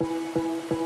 了。